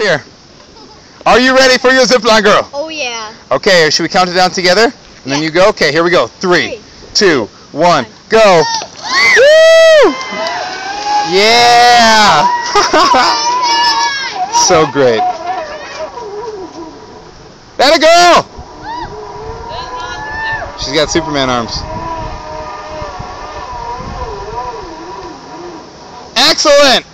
Here. Are you ready for your zip line, girl? Oh yeah. Okay, should we count it down together? And then you go? Okay, here we go. Three, two, one, go. Woo! Yeah! so great. That a girl! She's got Superman arms. Excellent!